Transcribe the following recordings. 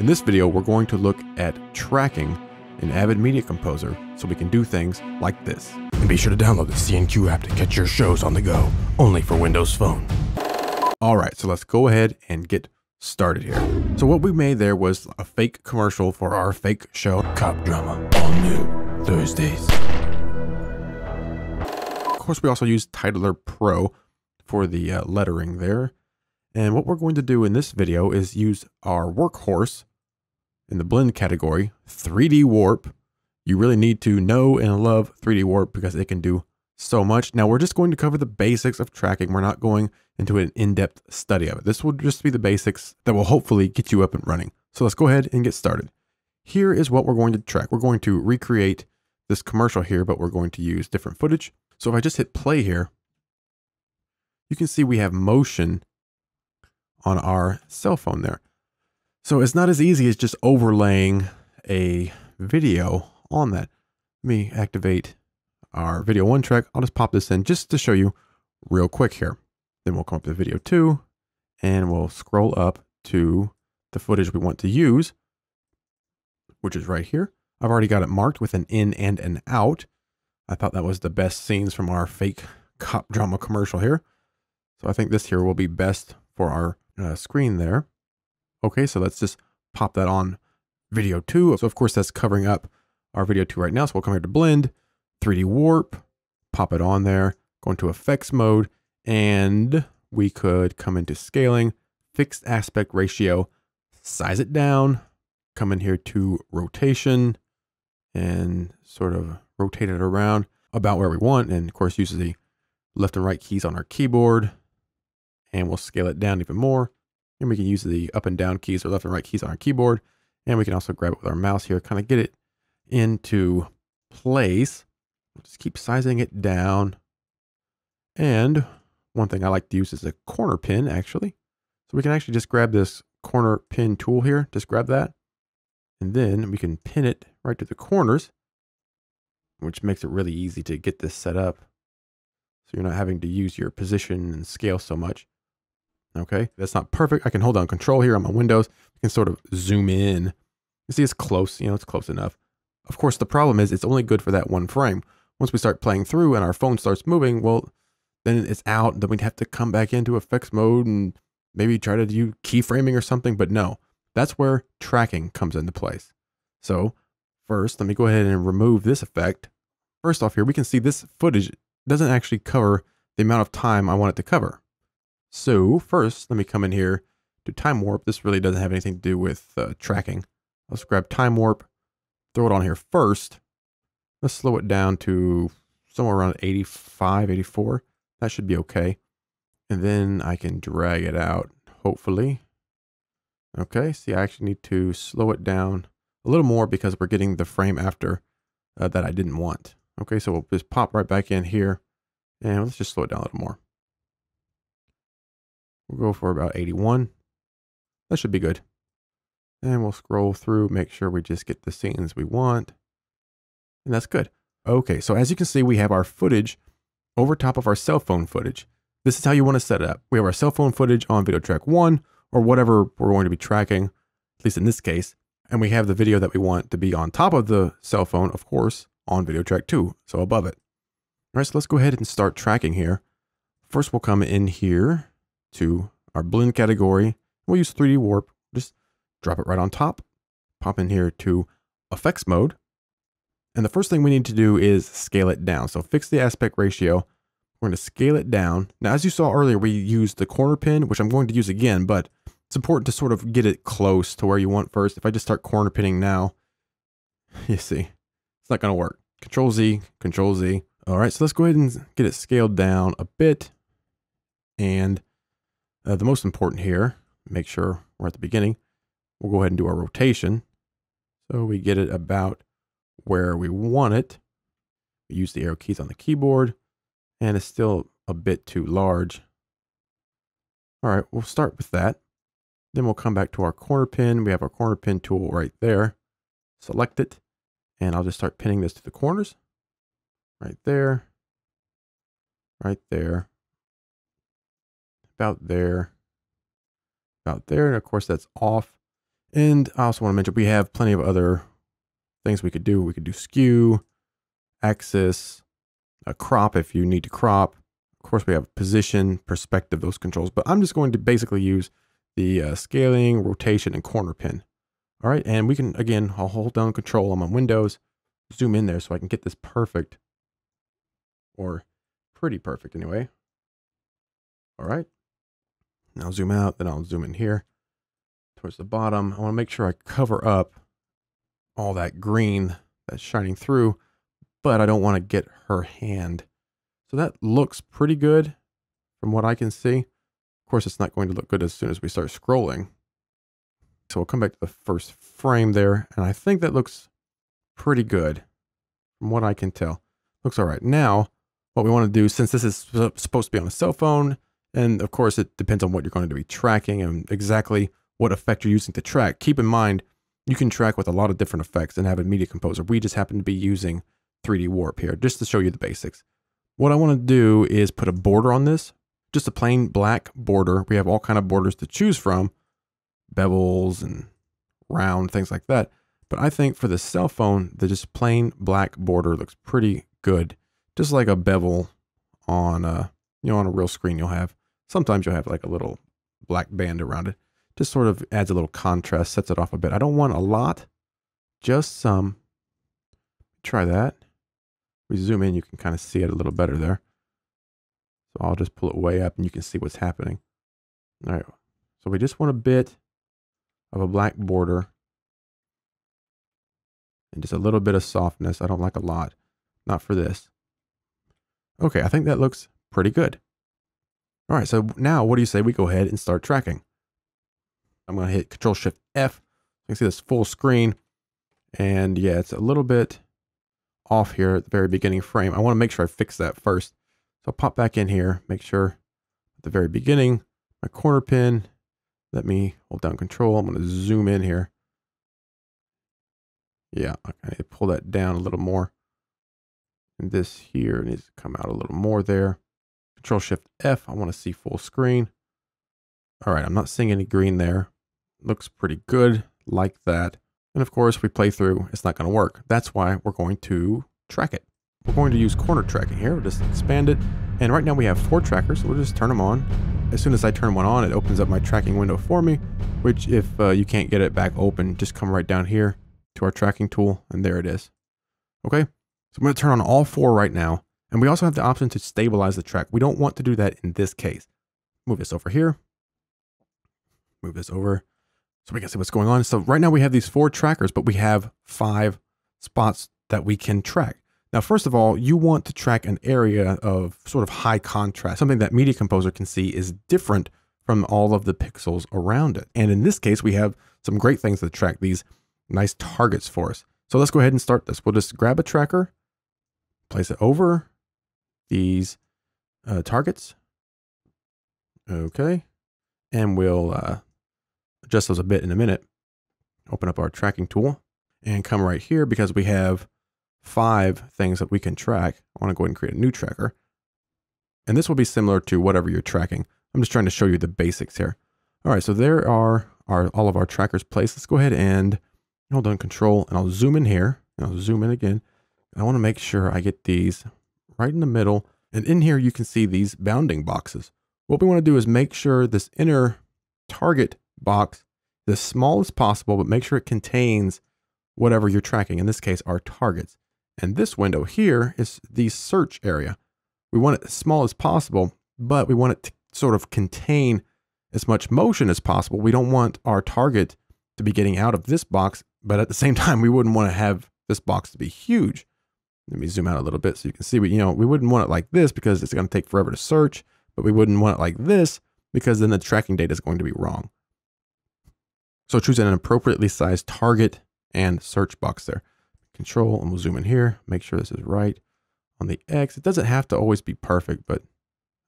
In this video, we're going to look at tracking in Avid Media Composer so we can do things like this. And be sure to download the CNQ app to catch your shows on the go, only for Windows Phone. All right, so let's go ahead and get started here. So what we made there was a fake commercial for our fake show. Cop drama, all new, Thursdays. Of course, we also used Titler Pro for the uh, lettering there. And what we're going to do in this video is use our workhorse in the blend category, 3D Warp. You really need to know and love 3D Warp because it can do so much. Now we're just going to cover the basics of tracking. We're not going into an in-depth study of it. This will just be the basics that will hopefully get you up and running. So let's go ahead and get started. Here is what we're going to track. We're going to recreate this commercial here, but we're going to use different footage. So if I just hit play here, you can see we have motion on our cell phone there. So it's not as easy as just overlaying a video on that. Let me activate our video one track. I'll just pop this in just to show you real quick here. Then we'll come up to video two and we'll scroll up to the footage we want to use, which is right here. I've already got it marked with an in and an out. I thought that was the best scenes from our fake cop drama commercial here. So I think this here will be best for our uh, screen there. Okay, so let's just pop that on video two. So of course that's covering up our video two right now. So we'll come here to blend, 3D warp, pop it on there, go into effects mode, and we could come into scaling, fixed aspect ratio, size it down, come in here to rotation, and sort of rotate it around about where we want. And of course, use the left and right keys on our keyboard, and we'll scale it down even more. And we can use the up and down keys or left and right keys on our keyboard. And we can also grab it with our mouse here, kind of get it into place. We'll just keep sizing it down. And one thing I like to use is a corner pin, actually. So we can actually just grab this corner pin tool here. Just grab that. And then we can pin it right to the corners, which makes it really easy to get this set up. So you're not having to use your position and scale so much. Okay, that's not perfect. I can hold down control here on my windows. I can sort of zoom in. You see it's close, you know, it's close enough. Of course, the problem is it's only good for that one frame. Once we start playing through and our phone starts moving, well, then it's out. Then we'd have to come back into effects mode and maybe try to do keyframing or something. But no, that's where tracking comes into place. So first, let me go ahead and remove this effect. First off here, we can see this footage doesn't actually cover the amount of time I want it to cover. So first, let me come in here to time warp. This really doesn't have anything to do with uh, tracking. Let's grab time warp, throw it on here first. Let's slow it down to somewhere around 85, 84. That should be okay. And then I can drag it out, hopefully. Okay, see, I actually need to slow it down a little more because we're getting the frame after uh, that I didn't want. Okay, so we'll just pop right back in here and let's just slow it down a little more. We'll go for about 81. That should be good. And we'll scroll through, make sure we just get the scenes we want. And that's good. Okay, so as you can see, we have our footage over top of our cell phone footage. This is how you want to set it up. We have our cell phone footage on video track one or whatever we're going to be tracking, at least in this case. And we have the video that we want to be on top of the cell phone, of course, on video track two, so above it. All right, so let's go ahead and start tracking here. First, we'll come in here to our blend category. We'll use 3D warp, just drop it right on top, pop in here to effects mode. And the first thing we need to do is scale it down. So fix the aspect ratio. We're going to scale it down. Now, as you saw earlier, we used the corner pin, which I'm going to use again, but it's important to sort of get it close to where you want first. If I just start corner pinning now, you see, it's not going to work. Control Z, Control Z. All right, so let's go ahead and get it scaled down a bit. And uh, the most important here, make sure we're at the beginning. We'll go ahead and do our rotation. So we get it about where we want it. We use the arrow keys on the keyboard and it's still a bit too large. All right, we'll start with that. Then we'll come back to our corner pin. We have our corner pin tool right there. Select it and I'll just start pinning this to the corners. Right there, right there, about there, about there. And of course that's off. And I also want to mention we have plenty of other things we could do. We could do skew, axis, a crop if you need to crop. Of course, we have position, perspective, those controls. But I'm just going to basically use the uh, scaling, rotation, and corner pin. All right, and we can, again, I'll hold down control on my windows, zoom in there so I can get this perfect, or pretty perfect anyway. All right, now zoom out, then I'll zoom in here towards the bottom. I want to make sure I cover up all that green that's shining through, but I don't want to get her hand. So that looks pretty good from what I can see. Of course, it's not going to look good as soon as we start scrolling. So we'll come back to the first frame there, and I think that looks pretty good from what I can tell. Looks all right. Now, what we want to do, since this is supposed to be on a cell phone, and of course it depends on what you're going to be tracking and exactly what effect you're using to track. Keep in mind, you can track with a lot of different effects and have a media composer. We just happen to be using 3D Warp here just to show you the basics. What I want to do is put a border on this, just a plain black border. We have all kind of borders to choose from, bevels and round, things like that. But I think for the cell phone, the just plain black border looks pretty good. Just like a bevel on a, you know, on a real screen you'll have. Sometimes you'll have like a little black band around it just sort of adds a little contrast, sets it off a bit. I don't want a lot, just some. Try that. We zoom in, you can kind of see it a little better there. So I'll just pull it way up and you can see what's happening. All right. So we just want a bit of a black border and just a little bit of softness. I don't like a lot. Not for this. Okay, I think that looks pretty good. All right, so now what do you say we go ahead and start tracking? I'm to hit Control Shift F. You can see this full screen. And yeah, it's a little bit off here at the very beginning frame. I want to make sure I fix that first. So I'll pop back in here, make sure at the very beginning, my corner pin, let me hold down control. I'm to zoom in here. Yeah, I need to pull that down a little more. And this here needs to come out a little more there. Control Shift F, I want to see full screen. All right, I'm not seeing any green there looks pretty good like that. And of course, we play through, it's not going to work. That's why we're going to track it. We're going to use corner tracking here. We'll just expand it. And right now we have four trackers, so we'll just turn them on. As soon as I turn one on, it opens up my tracking window for me, which if uh, you can't get it back open, just come right down here to our tracking tool, and there it is. Okay, so I'm going to turn on all four right now. And we also have the option to stabilize the track. We don't want to do that in this case. Move this over here. Move this over. So we can see what's going on. So right now we have these four trackers, but we have five spots that we can track. Now, first of all, you want to track an area of sort of high contrast, something that Media Composer can see is different from all of the pixels around it. And in this case, we have some great things to track these nice targets for us. So let's go ahead and start this. We'll just grab a tracker, place it over these uh, targets. Okay. And we'll uh, adjust those a bit in a minute. Open up our tracking tool and come right here because we have five things that we can track. I want to go ahead and create a new tracker. And this will be similar to whatever you're tracking. I'm just trying to show you the basics here. All right, so there are our, all of our trackers placed. Let's go ahead and hold on control and I'll zoom in here. I'll zoom in again. I want to make sure I get these right in the middle. And in here, you can see these bounding boxes. What we want to do is make sure this inner target box is as small as possible, but make sure it contains whatever you're tracking. In this case, our targets. And this window here is the search area. We want it as small as possible, but we want it to sort of contain as much motion as possible. We don't want our target to be getting out of this box, but at the same time, we wouldn't want to have this box to be huge. Let me zoom out a little bit so you can see, we, you know, we wouldn't want it like this because it's going to take forever to search, but we wouldn't want it like this because then the tracking data is going to be wrong. So choose an appropriately sized target and search box there. Control, and we'll zoom in here, make sure this is right. On the X, it doesn't have to always be perfect, but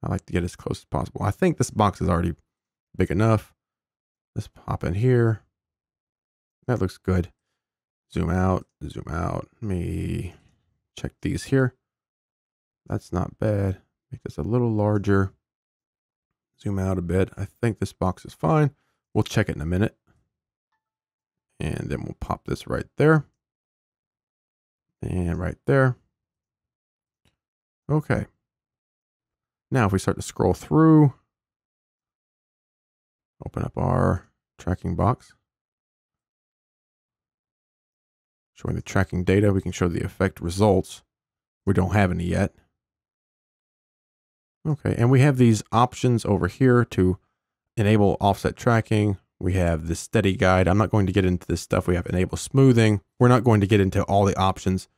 I like to get as close as possible. I think this box is already big enough. Let's pop in here. That looks good. Zoom out, zoom out. Let me check these here. That's not bad. Make this a little larger. Zoom out a bit. I think this box is fine. We'll check it in a minute. And then we'll pop this right there. And right there. Okay. Now, if we start to scroll through, open up our tracking box, showing the tracking data, we can show the effect results. We don't have any yet. Okay, and we have these options over here to enable offset tracking. We have the steady guide. I'm not going to get into this stuff. We have enable smoothing. We're not going to get into all the options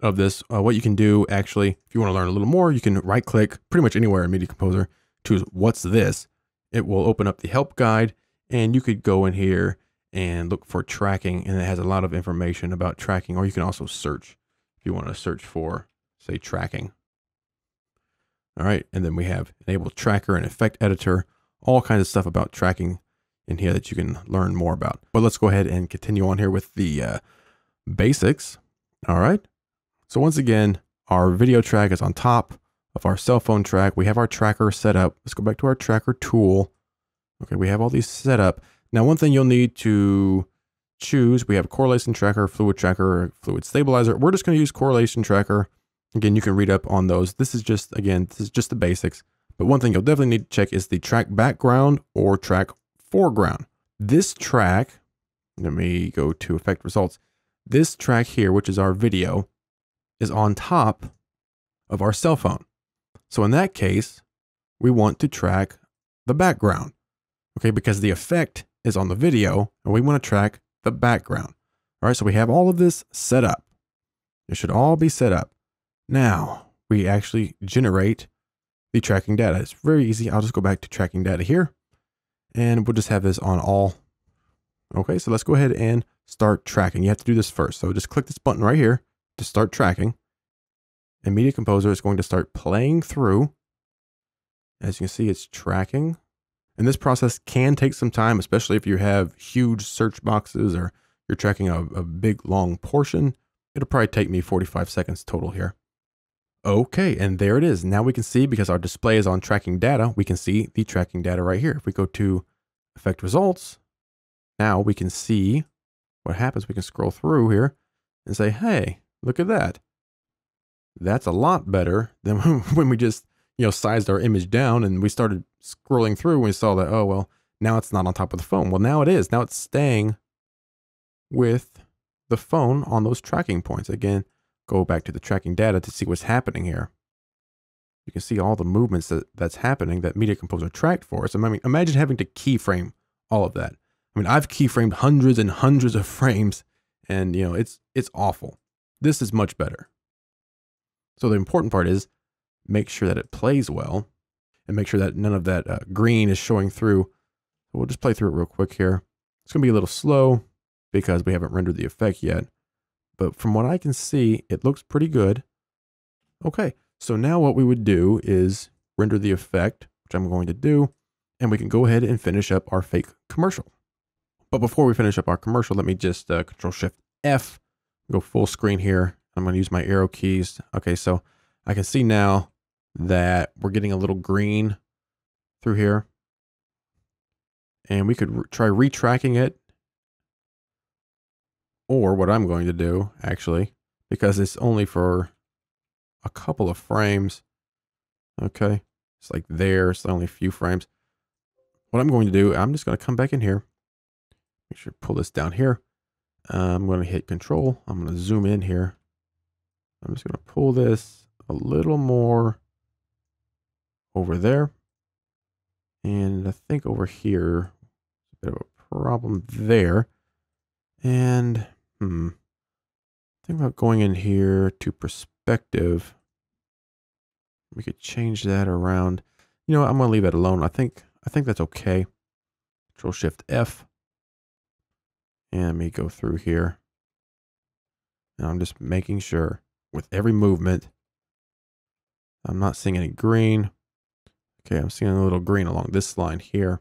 of this. Uh, what you can do actually, if you want to learn a little more, you can right click pretty much anywhere in Media Composer, choose what's this. It will open up the help guide and you could go in here and look for tracking and it has a lot of information about tracking or you can also search if you want to search for say tracking. All right. And then we have enable tracker and effect editor, all kinds of stuff about tracking in here that you can learn more about. But let's go ahead and continue on here with the uh, basics. All right. So once again, our video track is on top of our cell phone track. We have our tracker set up. Let's go back to our tracker tool. Okay, we have all these set up. Now, one thing you'll need to choose, we have correlation tracker, fluid tracker, fluid stabilizer. We're just going to use correlation tracker. Again, you can read up on those. This is just, again, this is just the basics. But one thing you'll definitely need to check is the track background or track foreground. This track, let me go to effect results. This track here, which is our video, is on top of our cell phone. So in that case, we want to track the background, okay, because the effect is on the video and we want to track the background. All right, so we have all of this set up. It should all be set up. Now we actually generate the tracking data. It's very easy. I'll just go back to tracking data here and we'll just have this on all. Okay, so let's go ahead and start tracking. You have to do this first. So just click this button right here to start tracking. And Media Composer is going to start playing through. As you can see, it's tracking. And this process can take some time, especially if you have huge search boxes or you're tracking a, a big long portion. It'll probably take me 45 seconds total here. Okay, and there it is. Now we can see because our display is on tracking data, we can see the tracking data right here. If we go to effect results, now we can see what happens. We can scroll through here and say, hey, look at that. That's a lot better than when we just, you know, sized our image down and we started scrolling through we saw that, oh, well, now it's not on top of the phone. Well, now it is. Now it's staying with the phone on those tracking points. Again, go back to the tracking data to see what's happening here. You can see all the movements that, that's happening that Media Composer tracked for us. I mean, imagine having to keyframe all of that. I mean, I've keyframed hundreds and hundreds of frames and, you know, it's, it's awful. This is much better. So the important part is make sure that it plays well and make sure that none of that uh, green is showing through. we'll just play through it real quick here. It's going to be a little slow because we haven't rendered the effect yet. But from what I can see, it looks pretty good. Okay, so now what we would do is render the effect, which I'm going to do, and we can go ahead and finish up our fake commercial. But before we finish up our commercial, let me just uh, Control Shift F, go full screen here. I'm going to use my arrow keys. Okay, so I can see now that we're getting a little green through here. And we could re try retracking it. Or what I'm going to do, actually, because it's only for a couple of frames. Okay, it's like there, it's only a few frames. What I'm going to do, I'm just going to come back in here. Make sure pull this down here. Uh, I'm going to hit control. I'm going to zoom in here. I'm just going to pull this a little more over there. And I think over here, a bit of a problem there. And, hmm, think about going in here to perspective. We could change that around. You know, I'm going to leave it alone. I think, I think that's okay. Control Shift F. And let me go through here. Now I'm just making sure with every movement. I'm not seeing any green. Okay, I'm seeing a little green along this line here.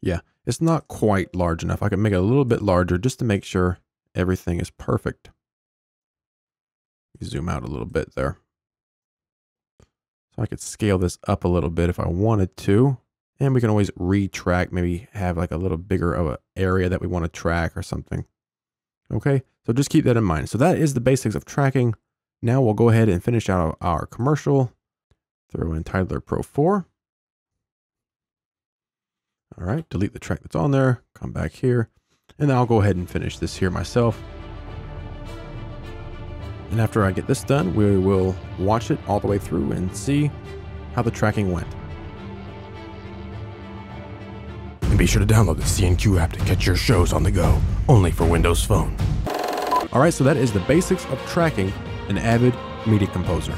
Yeah, it's not quite large enough. I can make it a little bit larger just to make sure everything is perfect. Zoom out a little bit there. So I could scale this up a little bit if I wanted to. And we can always retrack, maybe have like a little bigger of an area that we want to track or something. Okay, so just keep that in mind. So that is the basics of tracking. Now we'll go ahead and finish out our commercial. Throw in Titler Pro 4. All right, delete the track that's on there, come back here, and then I'll go ahead and finish this here myself. And after I get this done, we will watch it all the way through and see how the tracking went. And be sure to download the CNQ app to catch your shows on the go, only for Windows Phone. All right, so that is the basics of tracking an Avid Media Composer.